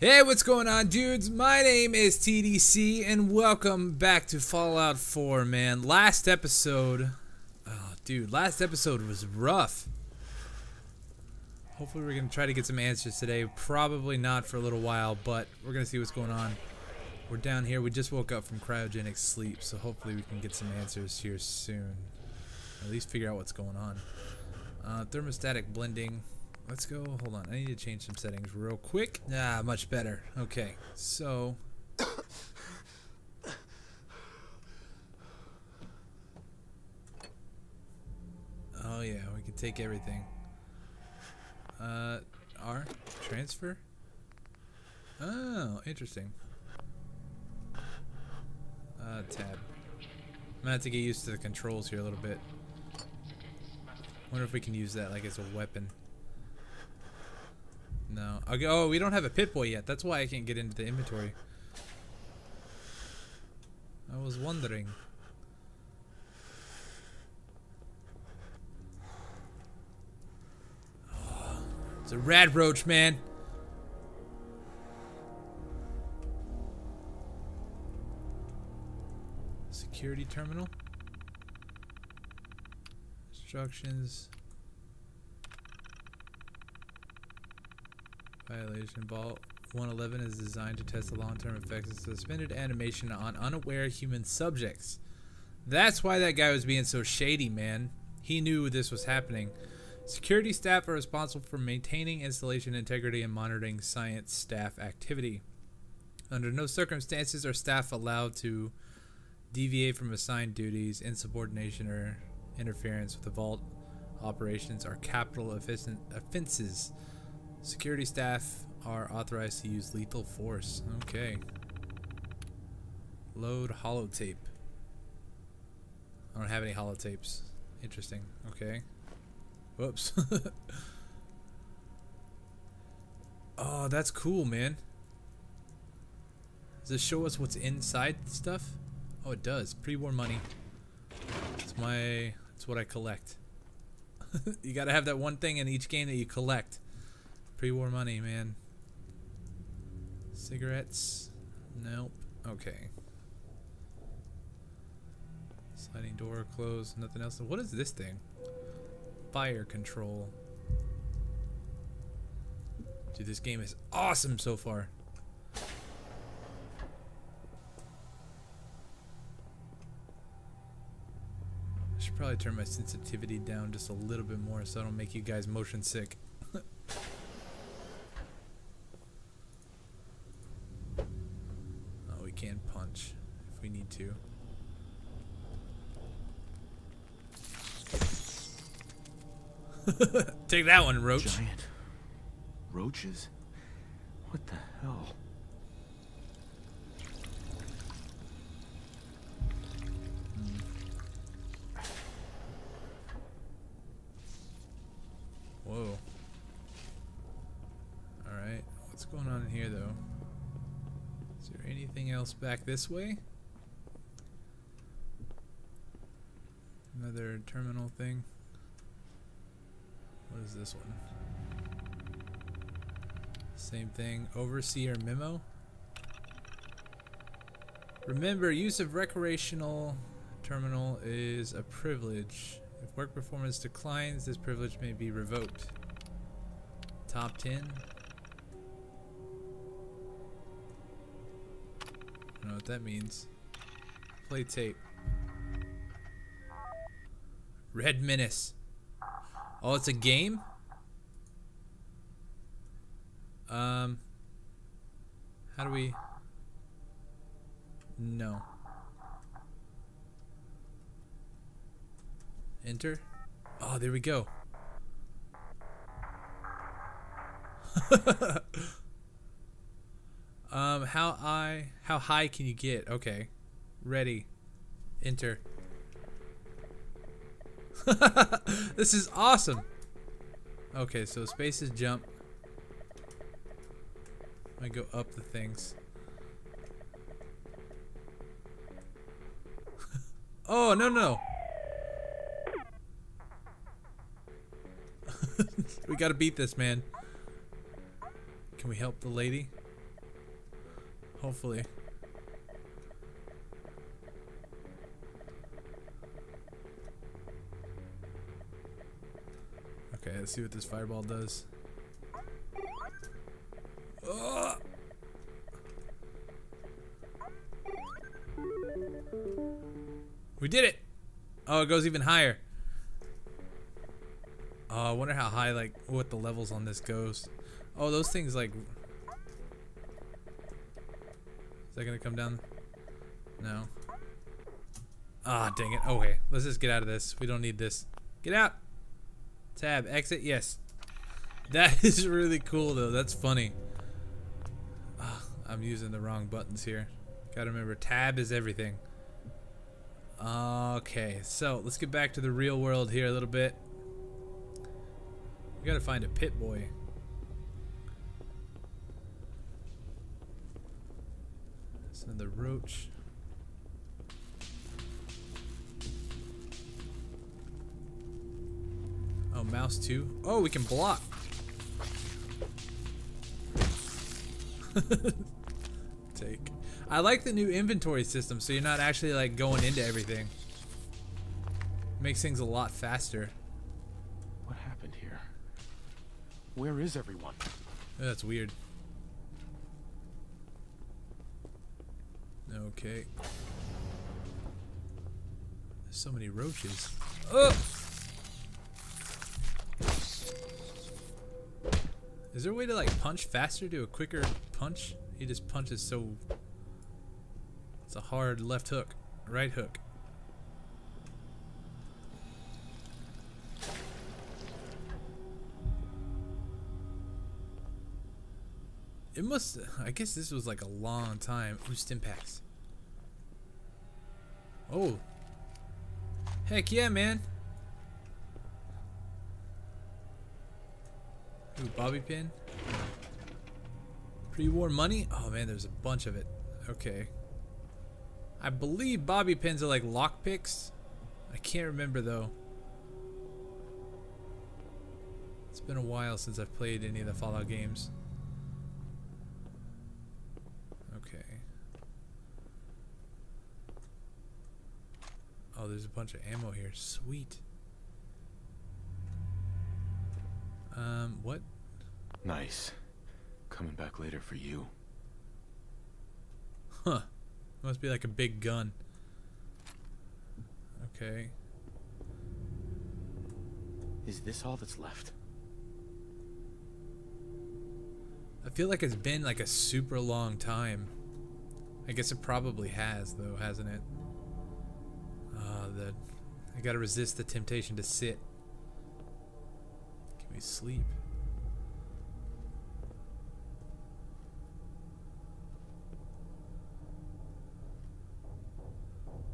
Hey, what's going on, dudes? My name is TDC, and welcome back to Fallout 4, man. Last episode... Oh, dude, last episode was rough. Hopefully we're going to try to get some answers today. Probably not for a little while, but we're going to see what's going on. We're down here. We just woke up from cryogenic sleep, so hopefully we can get some answers here soon. At least figure out what's going on. Uh, thermostatic blending. Let's go. Hold on. I need to change some settings real quick. Ah, much better. Okay. So. Oh yeah, we can take everything. Uh, R transfer. Oh, interesting. Uh, tab. I'm gonna have to get used to the controls here a little bit. Wonder if we can use that like as a weapon. No. Okay, oh, we don't have a Pip-Boy yet. That's why I can't get into the inventory. I was wondering. It's a rad roach, man. Security terminal. Instructions. Violation Vault 111 is designed to test the long-term effects of suspended animation on unaware human subjects. That's why that guy was being so shady, man. He knew this was happening. Security staff are responsible for maintaining installation integrity and monitoring science staff activity. Under no circumstances are staff allowed to deviate from assigned duties, insubordination, or interference with the vault operations are capital offenses. Security staff are authorized to use lethal force. Okay. Load holotape. I don't have any holotapes. Interesting. Okay. Whoops. oh, that's cool, man. Does this show us what's inside stuff? Oh, it does. Pre-war money. It's my... It's what I collect. you gotta have that one thing in each game that you collect. Pre-war money, man. Cigarettes? Nope. Okay. Sliding door closed. Nothing else. What is this thing? Fire control. Dude, this game is awesome so far. I should probably turn my sensitivity down just a little bit more so I don't make you guys motion sick. can punch if we need to. Take that one, Roach. Giant roaches? What the hell? Whoa. Alright, what's going on in here though? Is there anything else back this way? Another terminal thing. What is this one? Same thing. Overseer memo. Remember, use of recreational terminal is a privilege. If work performance declines, this privilege may be revoked. Top 10. I don't know what that means. Play tape. Red Menace. Oh, it's a game? Um. How do we... No. Enter? Oh, there we go. Um, how I how high can you get? Okay. Ready. Enter. this is awesome. Okay, so space is jump. I go up the things. oh, no, no. we gotta beat this, man. Can we help the lady? Hopefully. Let's see what this fireball does. Oh! We did it! Oh, it goes even higher. Oh, I wonder how high, like, what the levels on this goes. Oh, those things, like... Is that gonna come down? No. Ah, dang it. Okay, let's just get out of this. We don't need this. Get out! Tab, exit, yes. That is really cool, though. That's funny. I'm using the wrong buttons here. Gotta remember, tab is everything. Okay, so let's get back to the real world here a little bit. We gotta find a Pip-Boy. That's another roach. Mouse too. Oh, we can block. Take. I like the new inventory system, so you're not actually like going into everything. Makes things a lot faster. What happened here? Where is everyone? Oh, that's weird. Okay. There's so many roaches. Oh! Is there a way to like punch faster, do a quicker punch? He just punches so... It's a hard left hook, right hook. It must, I guess this was like a long time. Ooh, Stimpaks. Oh. Heck yeah, man. Ooh, bobby pin. Pre-war money? Oh man, there's a bunch of it. Okay. I believe bobby pins are like lockpicks. I can't remember though. It's been a while since I've played any of the Fallout games. Okay. Oh, there's a bunch of ammo here. Sweet. Um, what? Nice. Coming back later for you. Huh. Must be like a big gun. Okay. Is this all that's left? I feel like it's been like a super long time. I guess it probably has, though, hasn't it? Uh, the I gotta resist the temptation to sit. We sleep?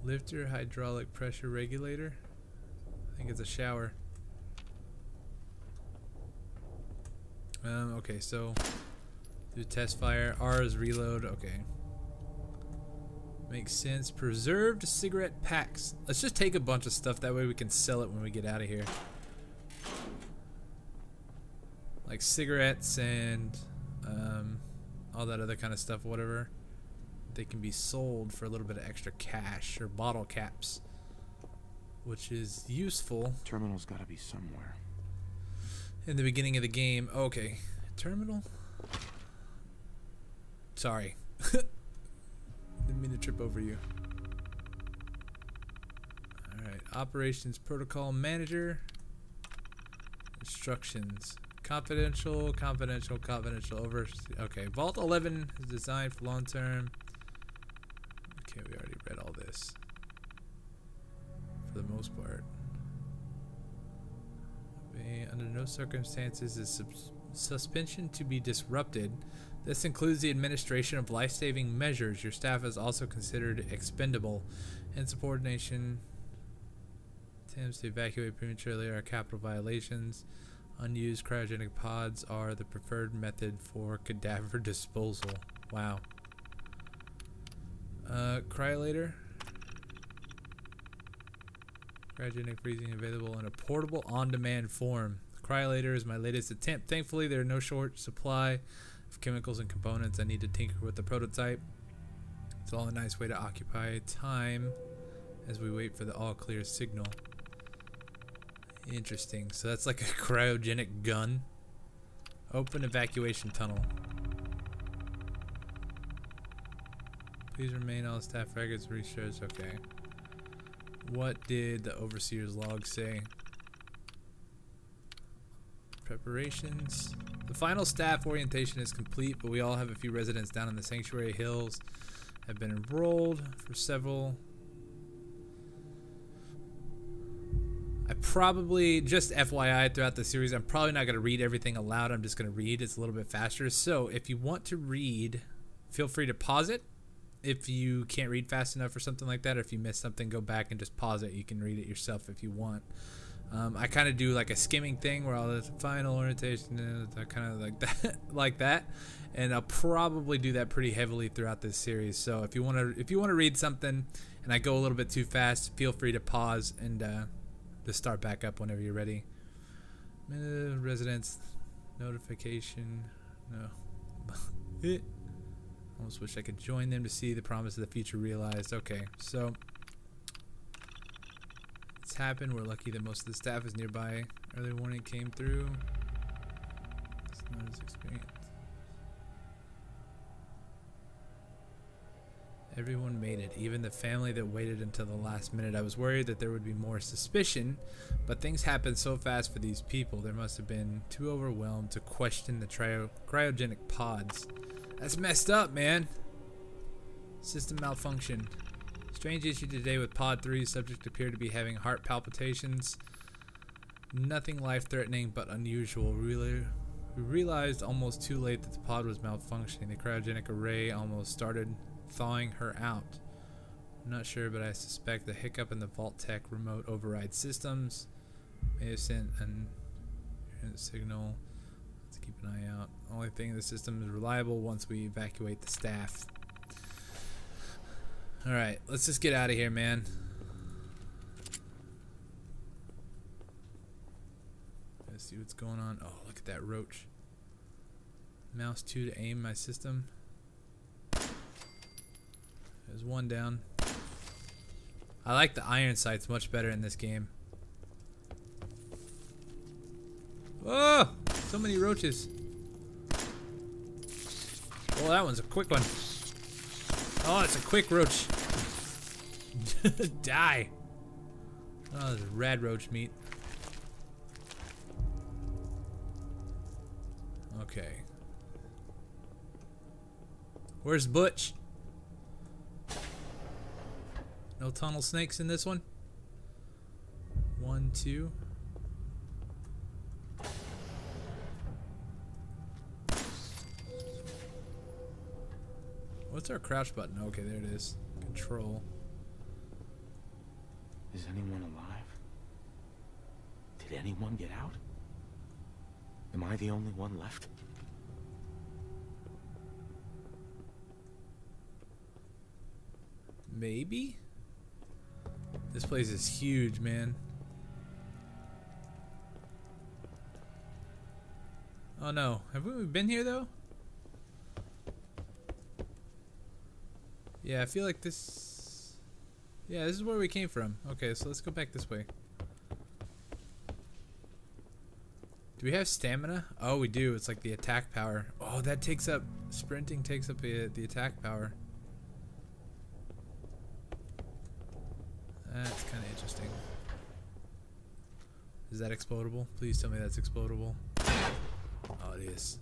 Lifter hydraulic pressure regulator. I think it's a shower. Um, okay, so do test fire. R is reload. Okay. Makes sense. Preserved cigarette packs. Let's just take a bunch of stuff. That way we can sell it when we get out of here. Like cigarettes and um, all that other kind of stuff, whatever. They can be sold for a little bit of extra cash or bottle caps. Which is useful. Terminal's gotta be somewhere. In the beginning of the game. Okay. Terminal? Sorry. Didn't mean to trip over you. Alright, operations protocol manager. Instructions. Confidential, confidential, confidential over okay. Vault eleven is designed for long term. Okay, we already read all this. For the most part. Under no circumstances is suspension to be disrupted this includes the administration of life-saving measures. Your staff is also considered expendable. Insubordination attempts to evacuate prematurely are capital violations. Unused cryogenic pods are the preferred method for cadaver disposal. Wow. Uh, cryolator. Cryogenic freezing available in a portable on-demand form. Cryolator is my latest attempt. Thankfully, there are no short supply of chemicals and components. I need to tinker with the prototype. It's all a nice way to occupy time as we wait for the all clear signal. Interesting. So that's like a cryogenic gun. Open evacuation tunnel. Please remain all staff records research. Okay. What did the overseer's log say? Preparations. The final staff orientation is complete, but we all have a few residents down in the Sanctuary Hills have been enrolled for several. Probably, just FYI, throughout the series, I'm probably not going to read everything aloud. I'm just going to read. It's a little bit faster. So if you want to read, feel free to pause it. If you can't read fast enough or something like that, or if you miss something, go back and just pause it. You can read it yourself if you want. Um, I kind of do like a skimming thing where all the final orientation, uh, kind of like that, like that, and I'll probably do that pretty heavily throughout this series. So if you want to, if you want to read something, and I go a little bit too fast, feel free to pause and uh, just start back up whenever you're ready. Uh, residence notification, no. it. Almost wish I could join them to see the promise of the future realized. Okay, so it's happened. We're lucky that most of the staff is nearby. Early warning came through. It's not as experience. Everyone made it, even the family that waited until the last minute. I was worried that there would be more suspicion, but things happened so fast for these people. There must have been too overwhelmed to question the cryogenic pods. That's messed up, man. System malfunction. Strange issue today with Pod 3. Subject appeared to be having heart palpitations. Nothing life-threatening, but unusual. Really, we realized almost too late that the pod was malfunctioning. The cryogenic array almost started thawing her out. I'm not sure, but I suspect the hiccup in the Vault-Tec remote override systems may have sent an signal. Let's keep an eye out. Only thing the system is reliable once we evacuate the staff. Alright, let's just get out of here, man. Let's see what's going on. Oh, look at that roach. Mouse 2 to aim my system. There's one down. I like the iron sights much better in this game. Oh! So many roaches. Oh, that one's a quick one. Oh, it's a quick roach. Die. Oh, there's rad roach meat. Okay. Where's Butch? No tunnel snakes in this one? One, two. What's our crouch button? Okay, there it is. Control. Is anyone alive? Did anyone get out? Am I the only one left? Maybe? This place is huge, man. Oh no. Have we been here though? Yeah, I feel like this... Yeah, this is where we came from. Okay, so let's go back this way. Do we have stamina? Oh, we do. It's like the attack power. Oh, that takes up... Sprinting takes up the, the attack power. That's kind of interesting. Is that explodable? Please tell me that's explodable. Oh, it is.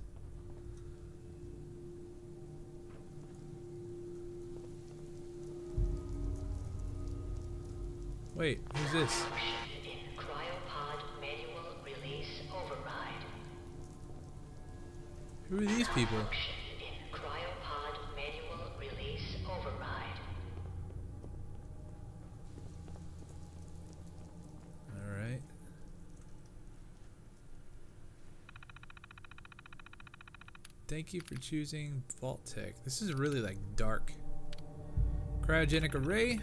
Wait, who's this? Who are these people? Thank you for choosing Vault-Tec. This is really like dark. Cryogenic array.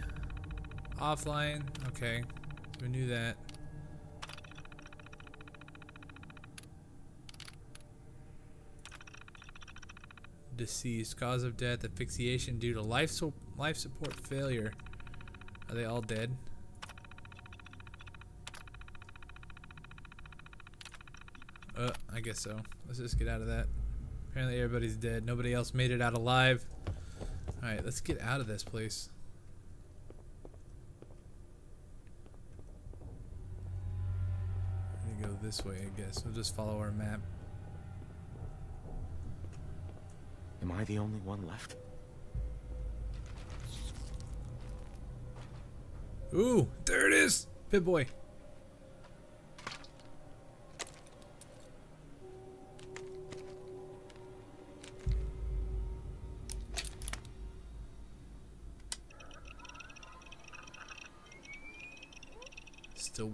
Offline. Okay. We knew that. Deceased. Cause of death, asphyxiation due to life, Life support failure. Are they all dead? Uh, I guess so. Let's just get out of that. Apparently everybody's dead. Nobody else made it out alive. Alright, let's get out of this place. We go this way, I guess. We'll just follow our map. Am I the only one left? Ooh, there it is! Pip-Boy.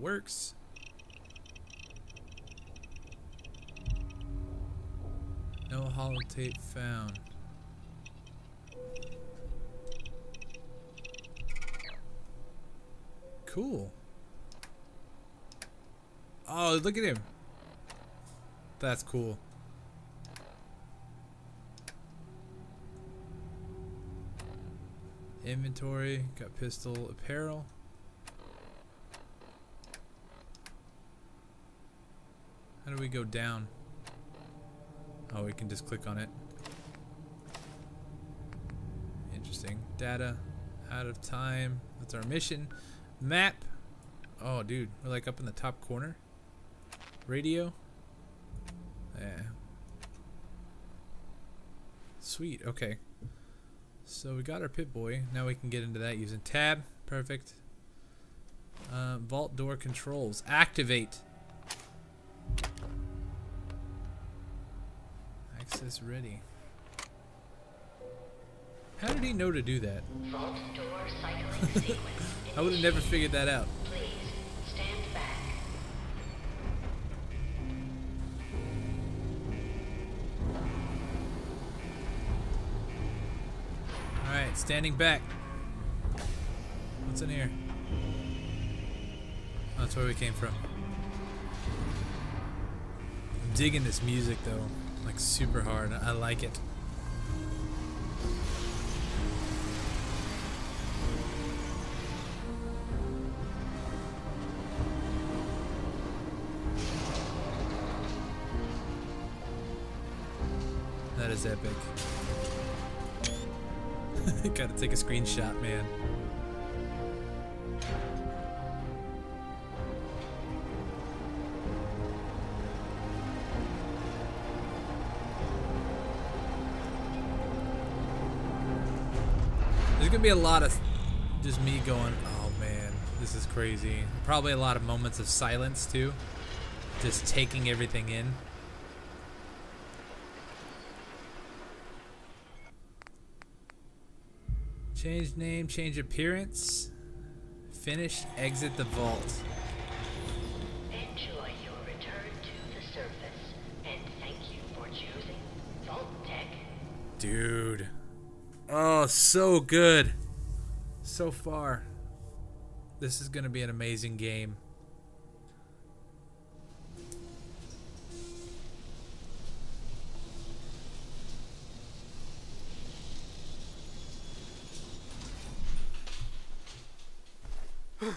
Works. No holotape found. Cool. Oh, look at him. That's cool. Inventory, got pistol, apparel. How do we go down? Oh, we can just click on it. Interesting. Data, out of time. That's our mission. Map. Oh, dude, we're like up in the top corner. Radio. Yeah. Sweet. Okay. So we got our Pip-Boy. Now we can get into that using tab. Perfect. Uh, vault door controls. Activate. Access ready. How did he know to do that? I would have never figured that out. Alright, standing back. What's in here? That's where we came from. I'm digging this music though. Like super hard. I like it. That is epic. Gotta take a screenshot, man. Be a lot of just me going, oh man, this is crazy. Probably a lot of moments of silence too. Just taking everything in. Change name, change appearance. Finish, exit the vault. Enjoy your return to the surface, and thank you for choosing Vault Tech. Dude. Oh, so good. So far. This is going to be an amazing game. Can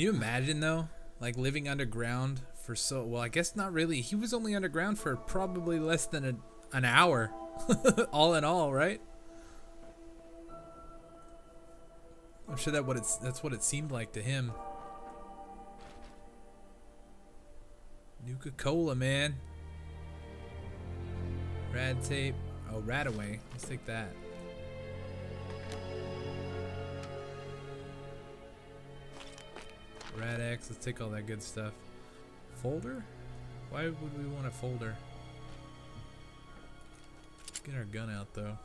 you imagine though? Like living underground for so well, I guess not really. He was only underground for probably less than a, an hour. all in all, right? I'm sure that what it's that's what it seemed like to him. Nuka Cola, man. Rad tape. Oh, Radaway. Let's take that. Rad X. Let's take all that good stuff. Folder? Why would we want a folder? Get our gun out though.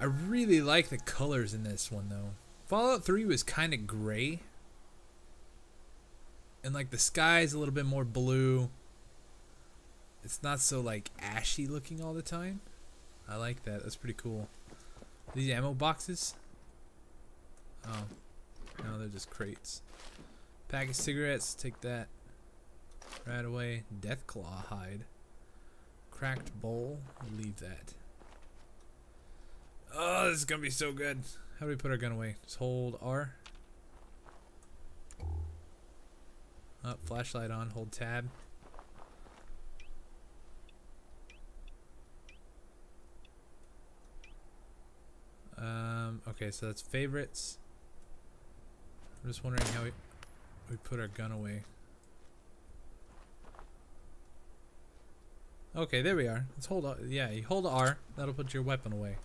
I really like the colors in this one though. Fallout 3 was kind of gray. And like the sky is a little bit more blue. It's not so like ashy looking all the time. I like that. That's pretty cool. These ammo boxes? Oh. No, they're just crates. Pack of cigarettes, take that. Right away, Deathclaw hide. Cracked bowl, leave that. Oh, this is gonna be so good. How do we put our gun away? Just hold R. Up, flashlight on, hold tab. Um, okay, so that's favorites. I'm just wondering how we, we put our gun away. Okay, there we are. Let's hold R. Yeah, you hold R. That'll put your weapon away.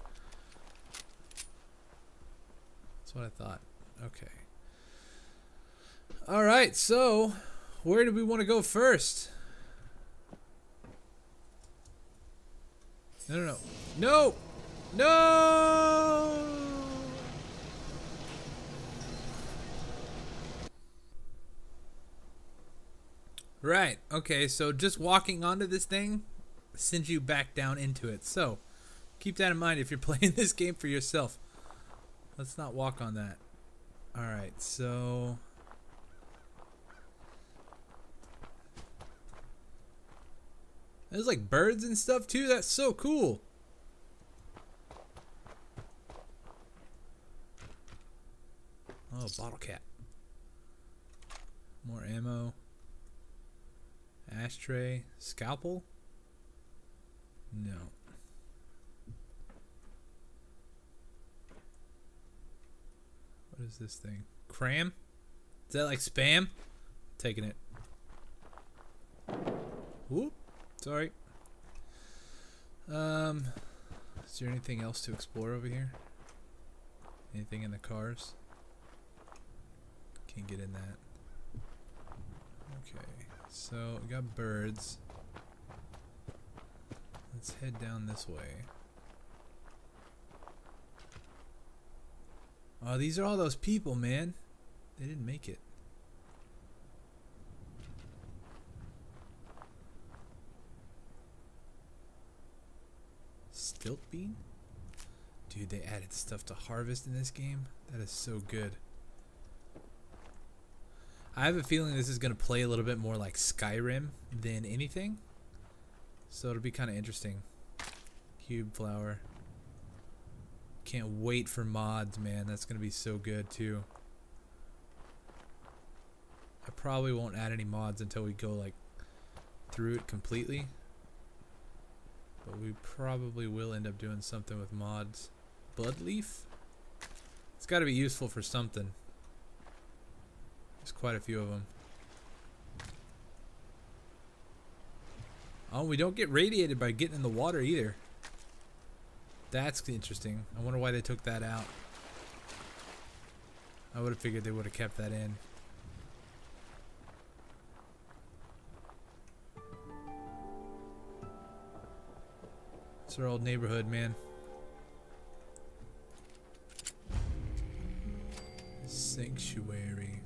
That's what I thought. Okay. Alright, so where do we want to go first? No, no, no. No! No! Right. Okay, so just walking onto this thing sends you back down into it. So, keep that in mind if you're playing this game for yourself. Let's not walk on that. Alright, so... There's like birds and stuff too. That's so cool. Oh, bottle cap. More ammo. Ashtray. Scalpel? No. What is this thing? Cram? Is that like spam? Taking it. Whoop. Sorry. Um, is there anything else to explore over here? Anything in the cars? Can't get in that. Okay, so we got birds. Let's head down this way. Oh, these are all those people, man. They didn't make it. Silt bean? Dude, they added stuff to harvest in this game. That is so good. I have a feeling this is going to play a little bit more like Skyrim than anything. So it'll be kind of interesting. Hubflower. Can't wait for mods, man. That's going to be so good too. I probably won't add any mods until we go like through it completely. But we probably will end up doing something with mods. Bloodleaf? It's got to be useful for something. There's quite a few of them. Oh, we don't get radiated by getting in the water either. That's interesting. I wonder why they took that out. I would have figured they would have kept that in. It's our old neighborhood, man. Sanctuary.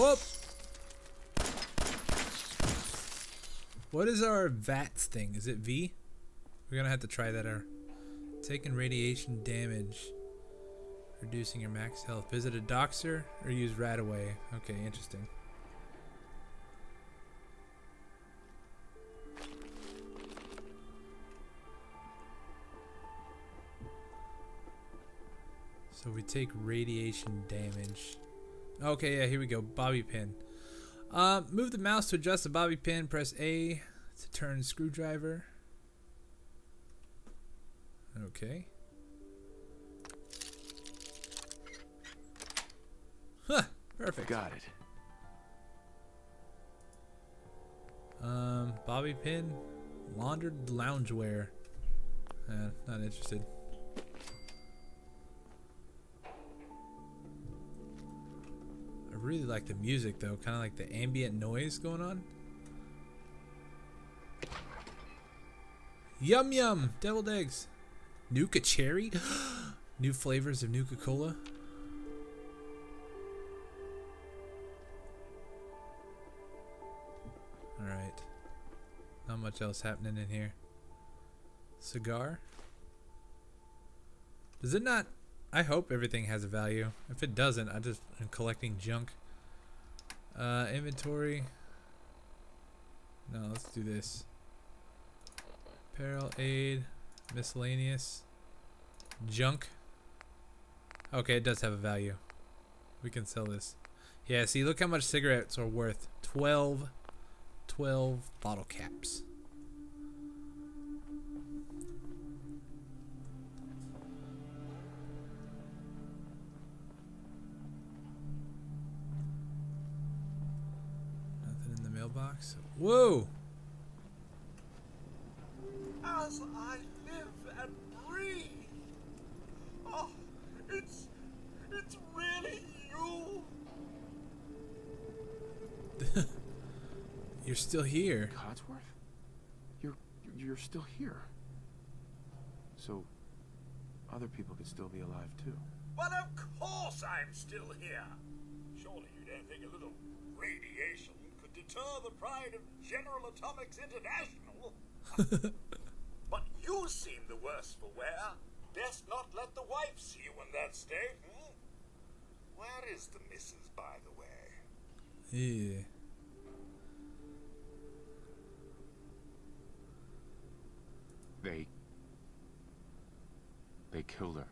Whoop! What is our VATS thing? Is it V? We're gonna have to try that out. Taking radiation damage. Reducing your max health. Visit a doctor or use Radaway. Okay, interesting. So we take radiation damage. Okay, yeah, here we go. Bobby pin. Uh, move the mouse to adjust the bobby pin. Press A to turn screwdriver. Okay. Huh, perfect. Got it. Um, bobby pin, laundered loungewear. Uh, not interested. Really like the music though, kind of like the ambient noise going on. Yum yum, deviled eggs, Nuka cherry, new flavors of Nuka Cola. Alright. Not much else happening in here. Cigar? Does it not? I hope everything has a value. If it doesn't, I just am collecting junk. Uh, inventory. No, let's do this. Apparel, aid, miscellaneous, junk. Okay, it does have a value. We can sell this. Yeah, see, look how much cigarettes are worth. 12, 12 bottle caps. Whoa! as I live and breathe. Oh, it's it's really you. You're still here. Codsworth? You're you're still here. So other people could still be alive too. Well, of course I'm still here. Surely you don't think a little radiation could deter the pride of General Atomics International? but you seem the worse for wear. Best not let the wife see you in that state. Hmm? Where is the missus, by the way? Yeah. They they killed her.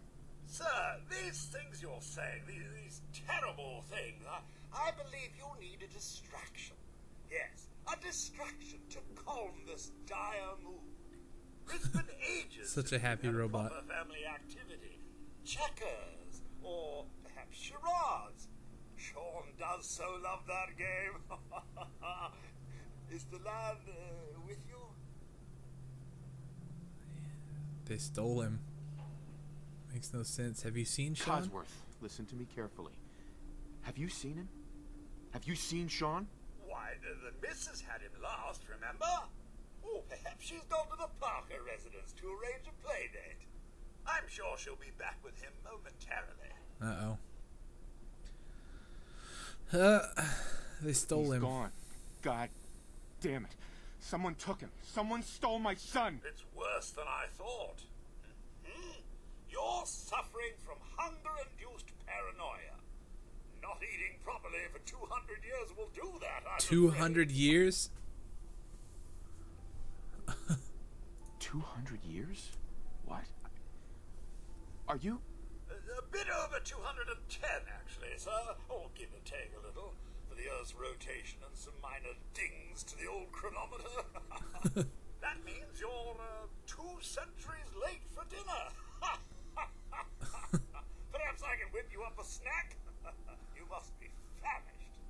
Sir, these things you're saying, these, these terrible things, I, I believe you need a distraction. Yes, a distraction to calm this dire mood. It's been ages Such a since happy we've robot. proper family activity. Checkers, or perhaps charades. Sean does so love that game. Is the lad uh, with you? They stole him. Makes no sense. Have you seen Sean? Codsworth, listen to me carefully. Have you seen him? Have you seen Sean? Why, the, the missus had him last, remember? Or perhaps she's gone to the Parker residence to arrange a play date. I'm sure she'll be back with him momentarily. Uh oh. Uh, they stole He's him. gone. God damn it. Someone took him. Someone stole my son. It's worse than I thought. Hmm? You're suffering from hunger-induced paranoia. Not eating properly for 200 years will do that, I'm Two afraid. years? 200 years? What? Are you? A, a bit over 210, actually, sir. Or give or take a little. For the Earth's rotation and some minor dings to the old chronometer. that means you're uh, two centuries late for dinner. Perhaps I can whip you up a snack? you must be famished.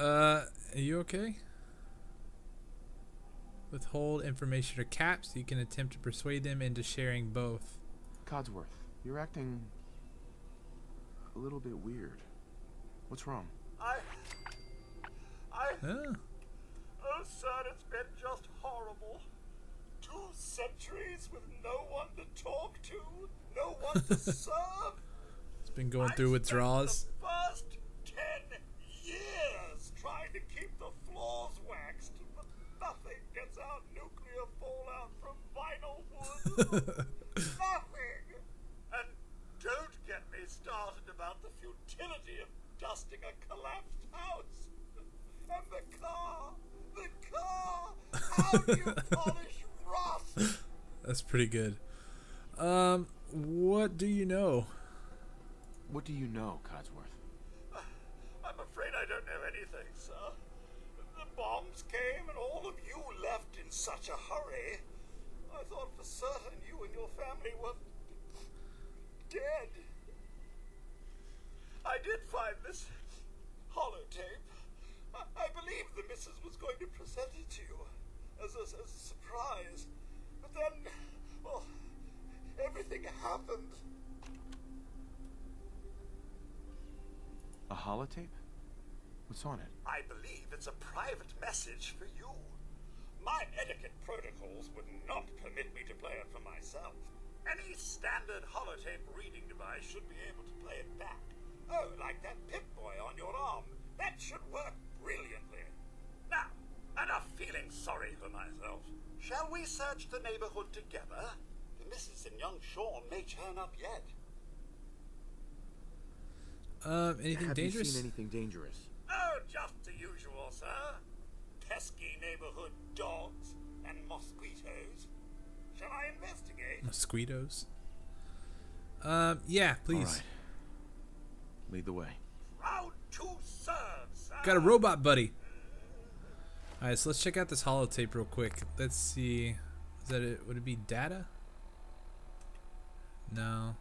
Uh, are you okay? Withhold information or caps. You can attempt to persuade them into sharing both. Codsworth, you're acting a little bit weird. What's wrong? I. I. Oh, Oh, sir, it's been just horrible. Two centuries with no one to talk to, no one to serve. it's been going I through withdrawals. The first ten years trying to keep the floors waxed, but nothing gets out nuclear fallout from vinyl wood. Nothing. And don't get me started about the futility of dusting a collapsed house. And the car, the car. How do you polish rust? That's pretty good. Um, what do you know? What do you know, Codsworth? I'm afraid I don't know anything, sir. The bombs came and all of you left in such a hurry. I thought for certain you and your family were dead. I did find this holotape. I, I believe the missus was going to present it to you as a, as a surprise. But then, well, everything happened. A holotape? What's on it? I believe it's a private message for you. My etiquette protocols would not permit me to play it for myself. Any standard holotape reading device should be able to play it back. Oh, like that Pip-Boy on your arm. That should work brilliantly. Now, enough feeling sorry for myself. Shall we search the neighborhood together? Nemesis and young Sean may turn up yet. Um, anything Have dangerous? you seen anything dangerous? Oh, just the usual, sir. Pesky neighborhood dogs and mosquitoes. Shall I investigate? Mosquitoes. Um, yeah, please. All right. Lead the way. Proud to serve, sir. Got a robot buddy. All right, so let's check out this holotape real quick. Let's see. Is that it? Would it be data? No.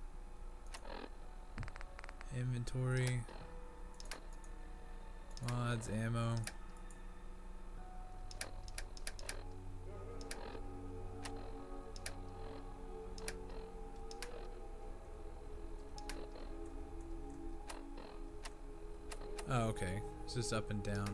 Inventory. Mods, ammo. Oh, okay. It's just up and down.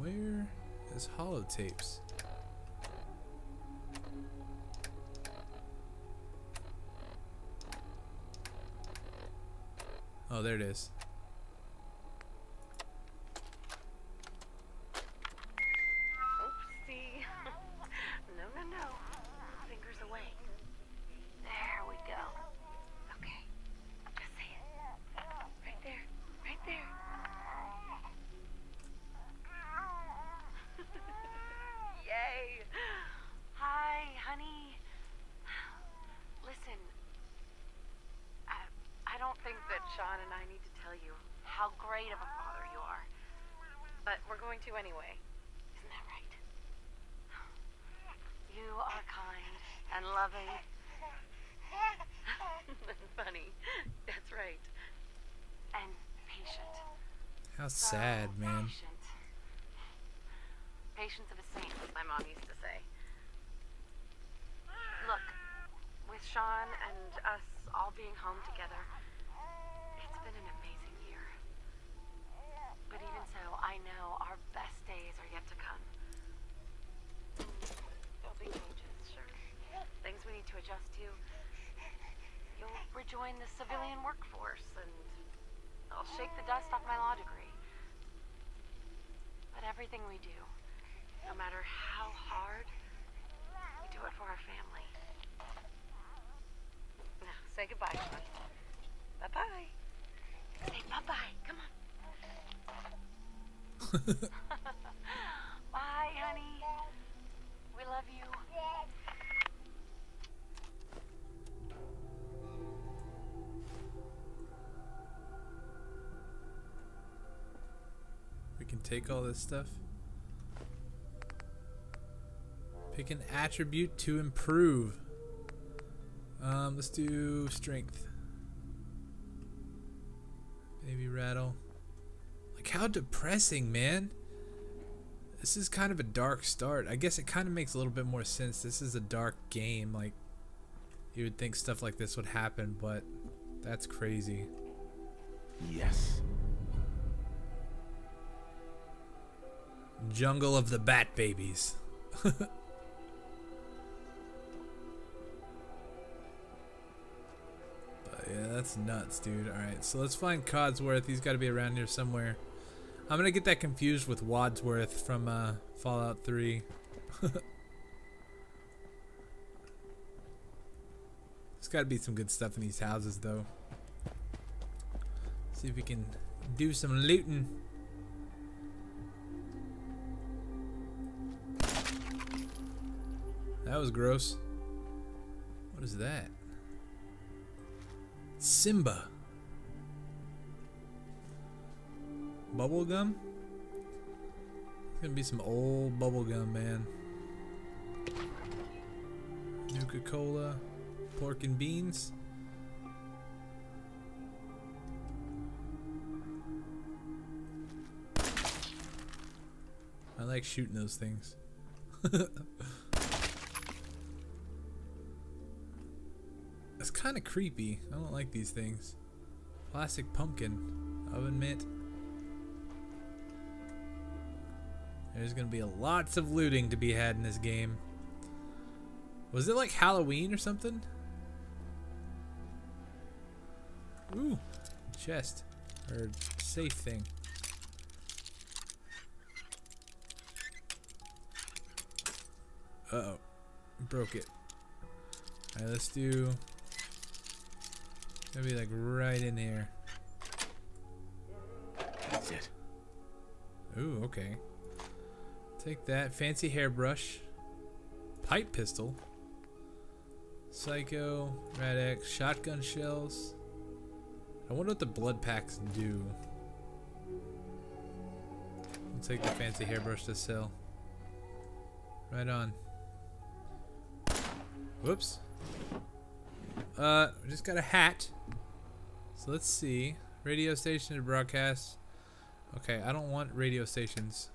Where is holotapes? Oh, there it is. Oopsie. no, no, no. Fingers away. There we go. Okay. Just say it. Right there. Right there. Yay. Hi, honey. Listen. I, I don't think that Shaun and I need to tell you how great of a father you are. But we're going to anyway. Isn't that right? You are kind and loving funny. That's right. And patient. How So sad, man. Patient. Patience of a saint, as my mom used to say. Look, with Shaun and us all being home together, it's been an amazing year. But even so, I know our best days are yet to come. There'll be changes, sure. Things we need adjust to. You'll rejoin the civilian workforce, and I'll shake the dust off my law degree. But everything we do, no matter how hard, we do it for our family. Now, say goodbye. Bye-bye. Say bye-bye. Come on. take all this stuff. Pick an attribute to improve. Um, let's do strength. Baby rattle. Like how depressing, man. This is kind of a dark start. I guess it kind of makes a little bit more sense. This is a dark game. Like you would think stuff like this would happen, but that's crazy. Yes. Jungle of the Bat Babies. Yeah, that's nuts, dude. Alright, so let's find Codsworth. He's got to be around here somewhere. I'm going to get that confused with Wadsworth from uh, Fallout 3. There's got to be some good stuff in these houses, though. See if we can do some looting. That was gross. What is that? Simba. Bubblegum? It's gonna be some old bubblegum, man. Nuka Cola. Pork and beans. I like shooting those things. kind of creepy. I don't like these things. Plastic pumpkin. Oven mitt. There's going to be lots of looting to be had in this game. Was it like Halloween or something? Ooh, chest or safe thing. Uh oh, broke it. All right, let's do Maybe like right in here. That's it. Ooh, okay. Take that. Fancy hairbrush. Pipe pistol. Psycho. Rad X. Shotgun shells. I wonder what the blood packs do. We'll take the fancy hairbrush to sell. Right on. Whoops. Uh, just got a hat. So let's see. Radio station to broadcast. Okay, I don't want radio stations.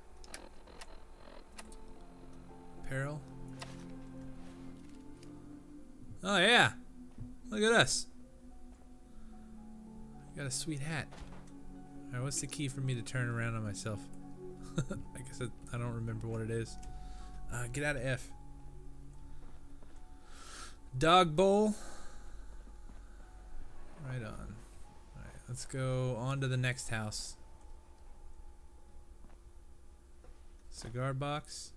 Apparel. Oh yeah. Look at us. Got a sweet hat. Alright, what's the key for me to turn around on myself? I guess I, I don't remember what it is. Uh, get out of F. Dog bowl. Right on. Alright, let's go on to the next house. Cigar box.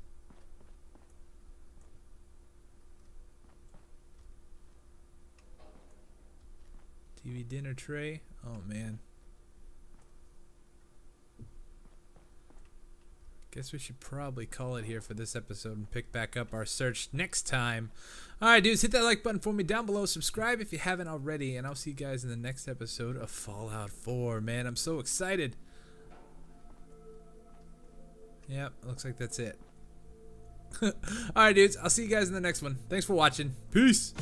TV dinner tray. Oh man. Guess we should probably call it here for this episode and pick back up our search next time. Alright, dudes, hit that like button for me down below. Subscribe if you haven't already, and I'll see you guys in the next episode of Fallout 4. Man, I'm so excited. Yep, looks like that's it. Alright, dudes, I'll see you guys in the next one. Thanks for watching. Peace.